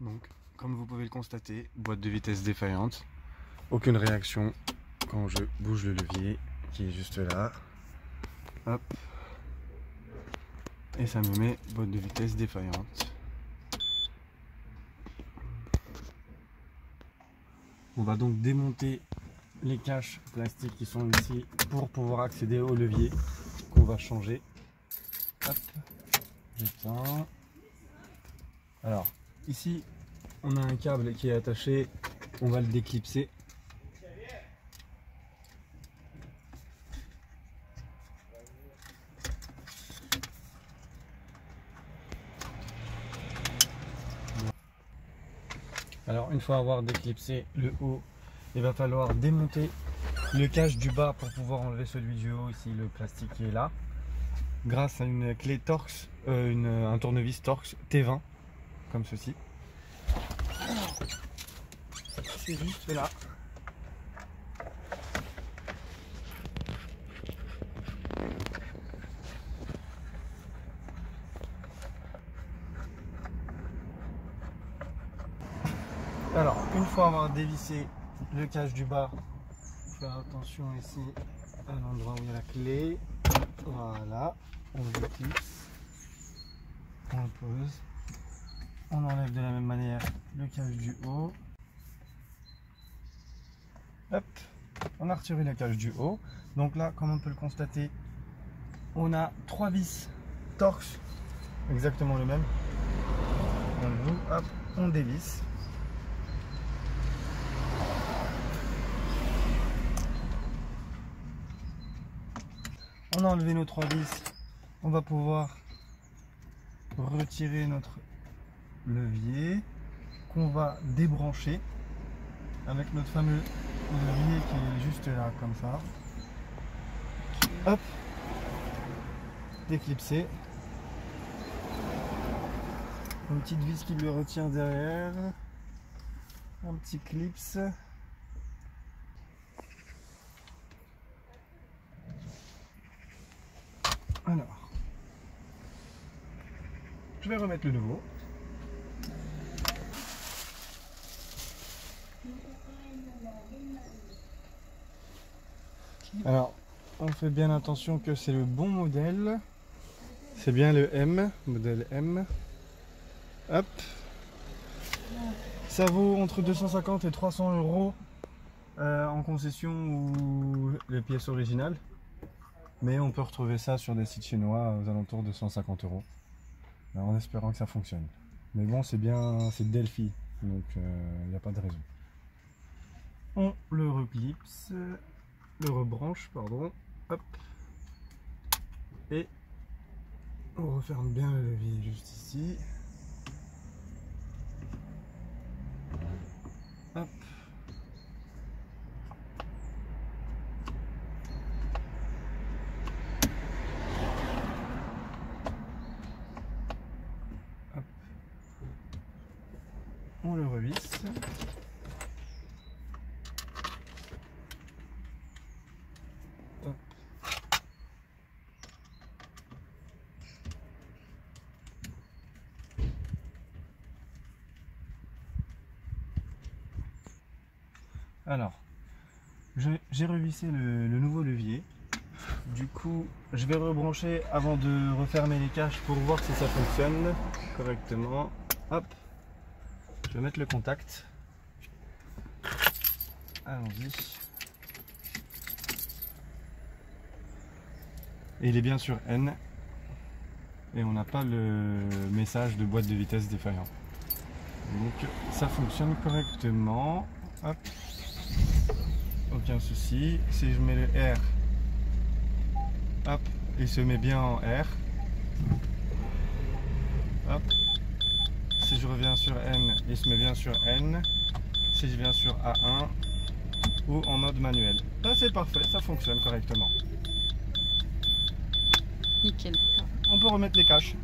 Donc, comme vous pouvez le constater, boîte de vitesse défaillante. Aucune réaction quand je bouge le levier qui est juste là. Hop. Et ça me met boîte de vitesse défaillante. On va donc démonter les caches plastiques qui sont ici pour pouvoir accéder au levier qu'on va changer. Hop, j'éteins. Alors, ici, on a un câble qui est attaché, on va le déclipser. Alors, une fois avoir déclipsé le haut, il va falloir démonter le cache du bas pour pouvoir enlever celui du haut, ici le plastique est là, grâce à une clé Torx, euh, une, un tournevis Torx T20, comme ceci. C'est juste là. Alors, une fois avoir dévissé le cache du bas, faire attention ici à l'endroit où il y a la clé. Voilà, on le déclipse, on le pose, on enlève de la même manière le cache du haut. Hop, on a retiré le cache du haut. Donc là, comme on peut le constater, on a trois vis Torx, exactement le même. On le hop, on dévisse. on a enlevé nos trois vis, on va pouvoir retirer notre levier qu'on va débrancher avec notre fameux levier qui est juste là comme ça. Hop, déclipsé. Une petite vis qui le retient derrière. Un petit clips. Alors, je vais remettre le nouveau. Alors, on fait bien attention que c'est le bon modèle. C'est bien le M, modèle M. Hop. Ça vaut entre 250 et 300 euros euh, en concession ou les pièces originales. Mais on peut retrouver ça sur des sites chinois aux alentours de 150 euros. En espérant que ça fonctionne. Mais bon, c'est bien, c'est Delphi, donc il n'y a pas de raison. On le reclipse, le rebranche, pardon. Hop. Et on referme bien le levier juste ici. Hop. on le revisse. Hop. Alors, j'ai revissé le, nouveau levier. Du coup, je vais rebrancher avant de refermer les caches pour voir si ça fonctionne correctement. Hop, je vais mettre le contact. Allons-y. Et il est bien sur N. Et on n'a pas le message de boîte de vitesse défaillant. Donc ça fonctionne correctement. Hop. Aucun souci. Si je mets le R, hop, il se met bien en R. Hop. Si je reviens sur N, il se met bien sur N. Si je viens sur A1 ou en mode manuel. Là c'est parfait, ça fonctionne correctement. Nickel. On peut remettre les caches.